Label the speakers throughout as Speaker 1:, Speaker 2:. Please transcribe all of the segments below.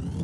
Speaker 1: Mm-hmm.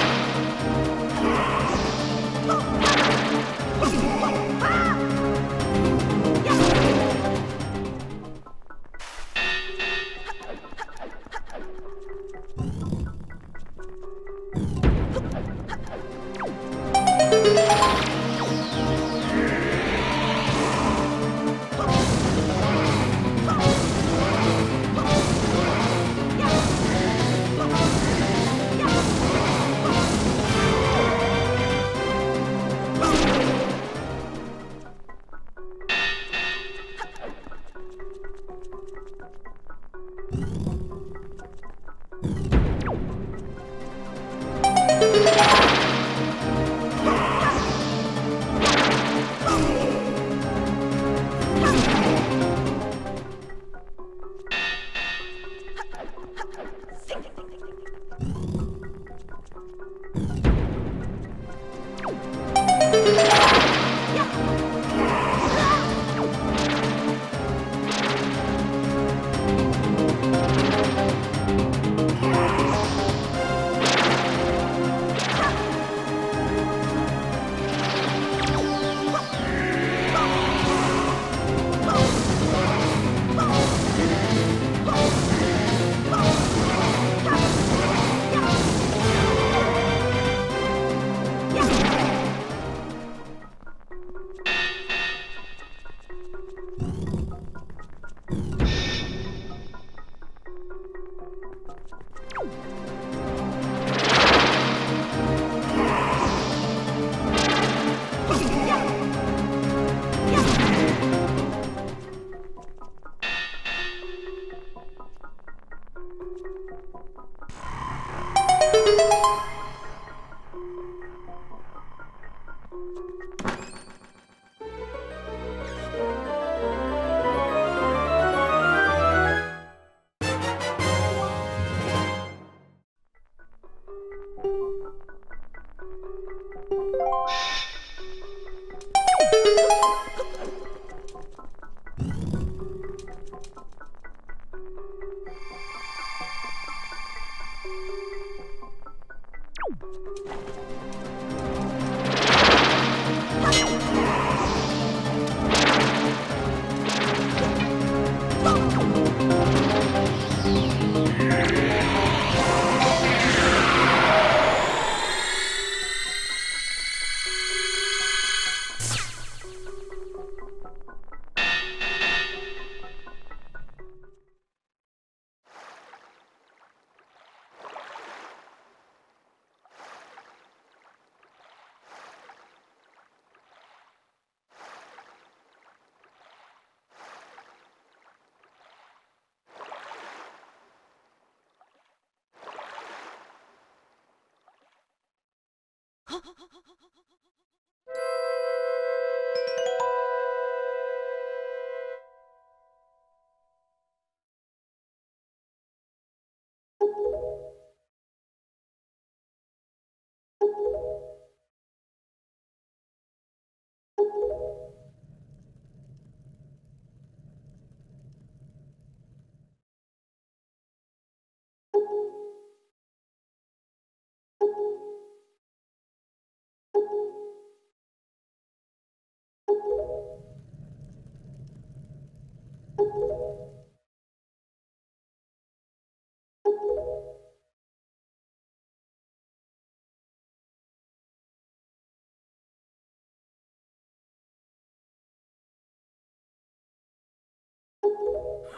Speaker 1: Thank you.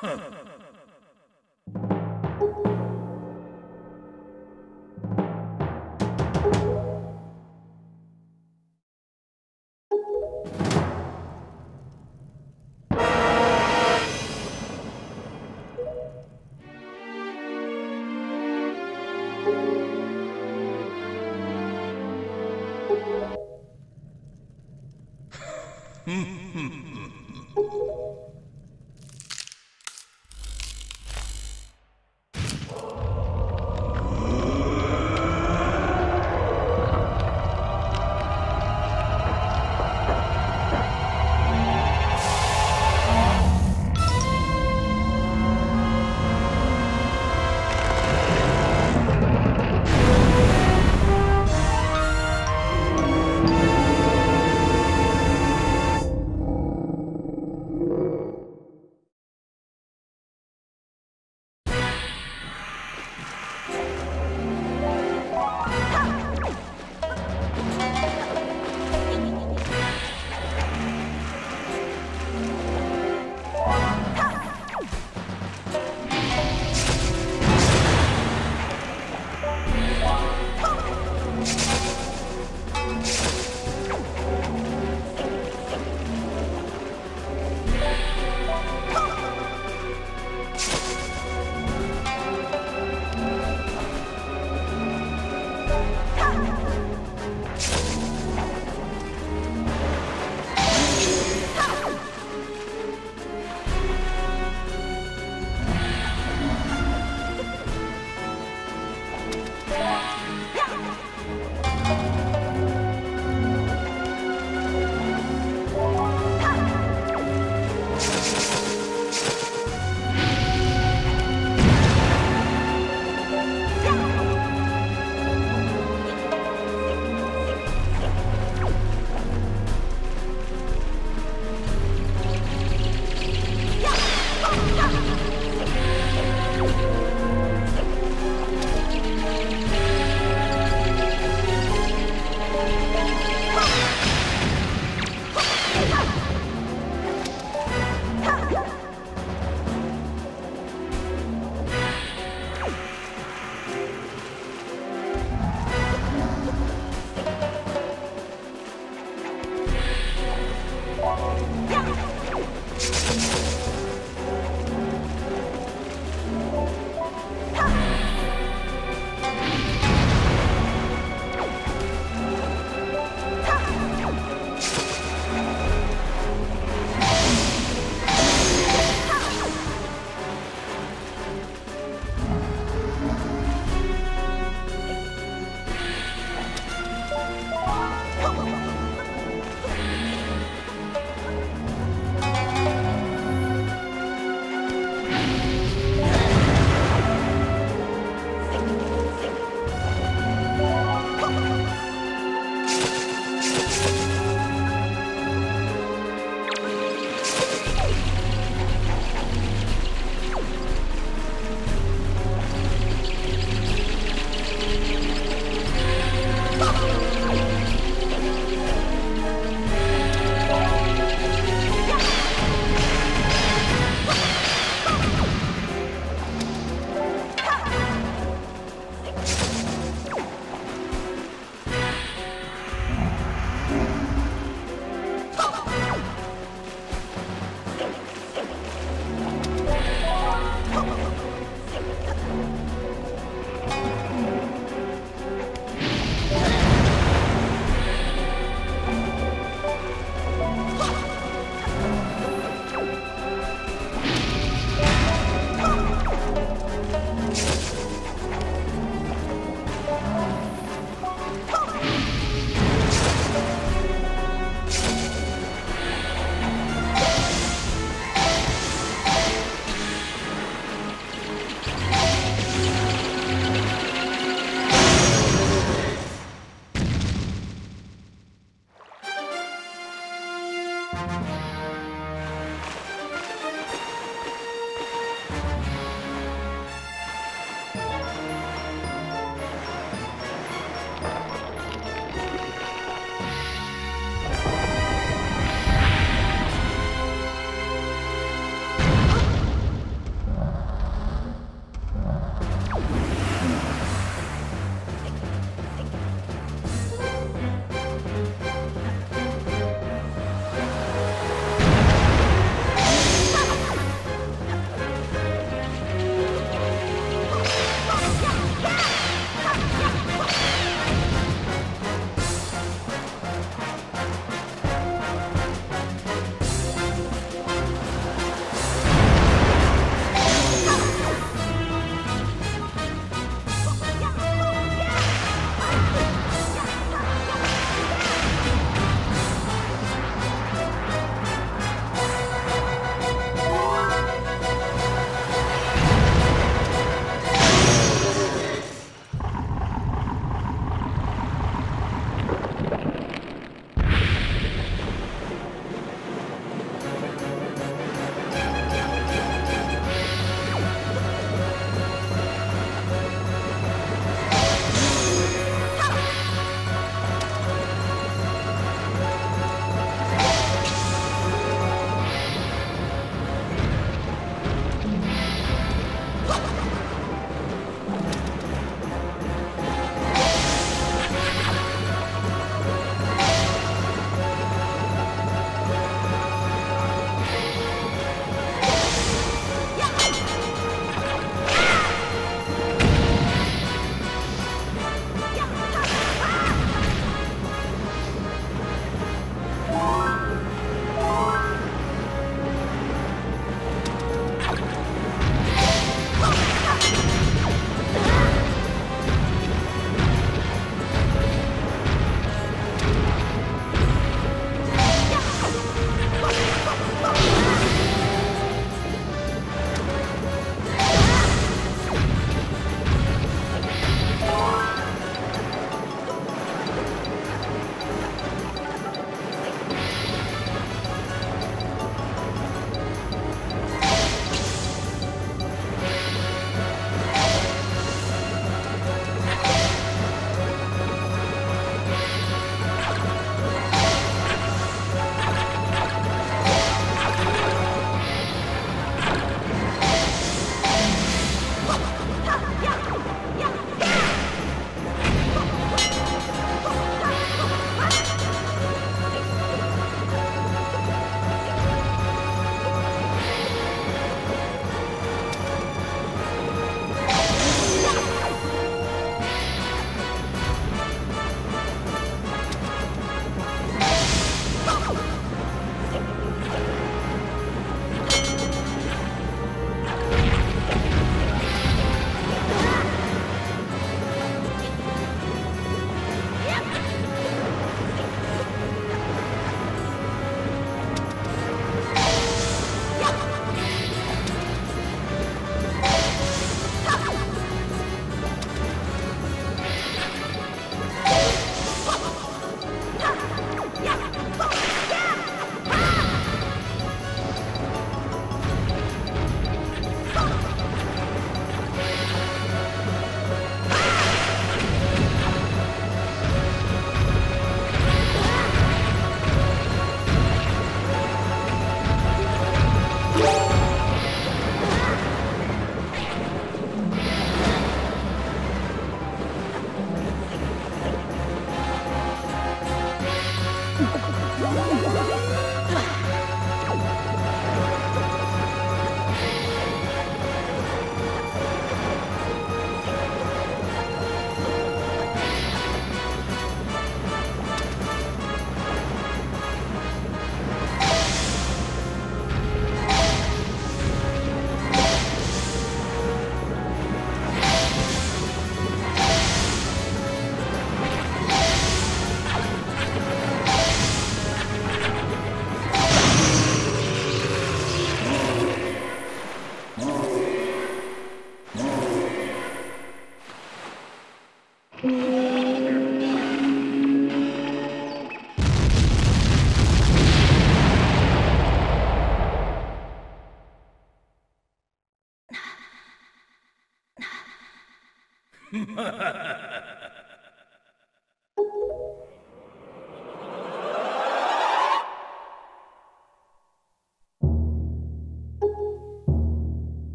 Speaker 1: Huh. Bye.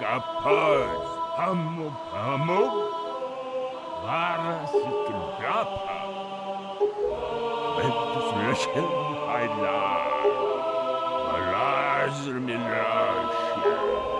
Speaker 1: kapaz, hamuk hamuk, varasikrapa, ventusrashen haidlar, malazr minrashen.